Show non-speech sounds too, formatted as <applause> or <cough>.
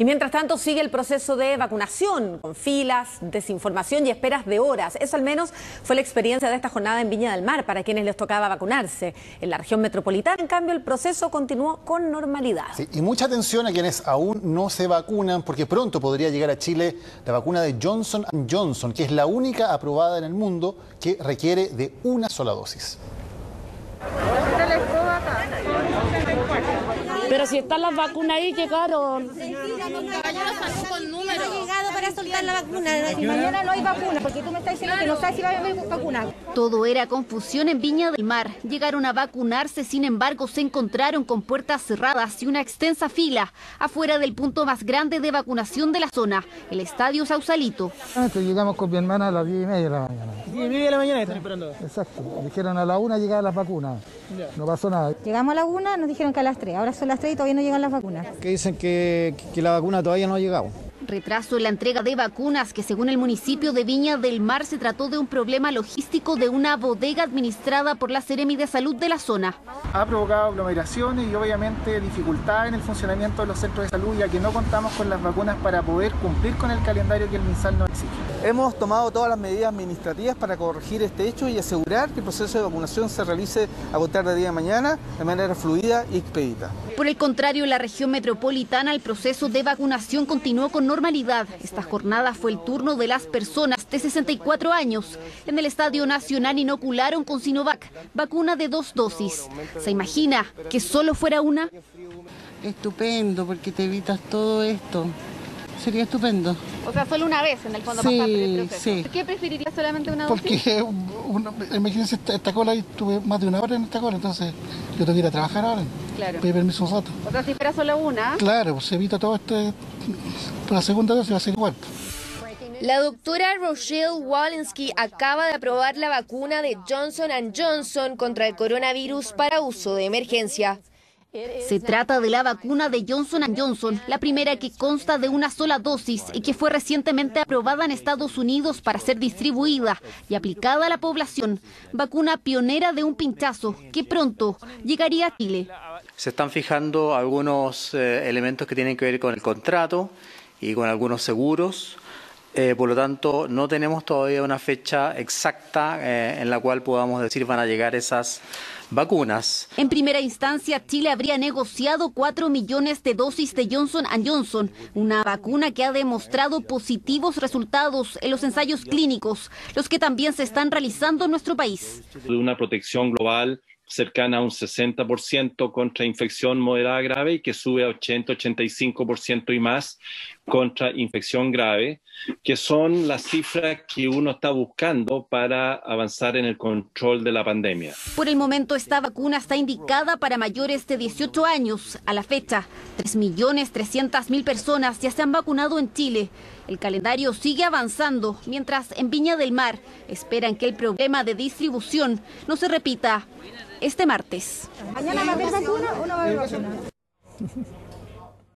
Y mientras tanto sigue el proceso de vacunación, con filas, desinformación y esperas de horas. Eso al menos fue la experiencia de esta jornada en Viña del Mar para quienes les tocaba vacunarse. En la región metropolitana, en cambio, el proceso continuó con normalidad. y mucha atención a quienes aún no se vacunan, porque pronto podría llegar a Chile la vacuna de Johnson Johnson, que es la única aprobada en el mundo que requiere de una sola dosis. Pero si están las vacunas ahí, llegaron. No la vacuna. Mañana no hay vacuna, porque tú me estás diciendo que no sabes si va a haber vacuna. Todo era confusión en Viña del Mar. Llegaron a vacunarse, sin embargo, se encontraron con puertas cerradas y una extensa fila afuera del punto más grande de vacunación de la zona, el Estadio Sausalito. Llegamos con mi hermana a las 10 y media de la mañana. 10 y media de la mañana están esperando. Exacto. Dijeron a la una llegar las vacunas. No pasó nada. Llegamos a la una, nos dijeron que a las 3. Ahora son las 3 y todavía no llegan las vacunas. Que dicen que, que la vacuna todavía no ha llegado. Retraso en la entrega de vacunas que según el municipio de Viña del Mar se trató de un problema logístico de una bodega administrada por la Seremi de Salud de la zona. Ha provocado aglomeraciones y obviamente dificultades en el funcionamiento de los centros de salud ya que no contamos con las vacunas para poder cumplir con el calendario que el MinSal nos exige. Hemos tomado todas las medidas administrativas para corregir este hecho y asegurar que el proceso de vacunación se realice a contar de día de mañana de manera fluida y expedita. Por el contrario, en la región metropolitana el proceso de vacunación continuó con normalidad. Esta jornada fue el turno de las personas de 64 años. En el Estadio Nacional inocularon con Sinovac, vacuna de dos dosis. ¿Se imagina que solo fuera una? Estupendo, porque te evitas todo esto. Sería estupendo. O sea, solo una vez en el fondo Sí, pasar por el proceso. sí. ¿Por qué preferiría solamente una dosis? Porque, una, imagínense esta, esta cola y tuve más de una hora en esta cola, entonces yo tengo que ir a trabajar ahora. Claro. Pedí permiso un rato. O sea, si fuera solo una. Claro, pues se evita todo este. La segunda dosis va a ser igual. La doctora Rochelle Walensky acaba de aprobar la vacuna de Johnson Johnson contra el coronavirus para uso de emergencia. Se trata de la vacuna de Johnson Johnson, la primera que consta de una sola dosis y que fue recientemente aprobada en Estados Unidos para ser distribuida y aplicada a la población. Vacuna pionera de un pinchazo que pronto llegaría a Chile. Se están fijando algunos eh, elementos que tienen que ver con el contrato y con algunos seguros. Eh, por lo tanto, no tenemos todavía una fecha exacta eh, en la cual podamos decir van a llegar esas vacunas. En primera instancia, Chile habría negociado 4 millones de dosis de Johnson Johnson, una vacuna que ha demostrado positivos resultados en los ensayos clínicos, los que también se están realizando en nuestro país. de una protección global cercana a un 60% contra infección moderada grave y que sube a 80-85% y más contra infección grave, que son las cifras que uno está buscando para avanzar en el control de la pandemia. Por el momento, esta vacuna está indicada para mayores de 18 años. A la fecha, 3.300.000 personas ya se han vacunado en Chile. El calendario sigue avanzando, mientras en Viña del Mar esperan que el problema de distribución no se repita este martes. ¿Mañana va a haber vacuna o no va a haber vacuna? <laughs>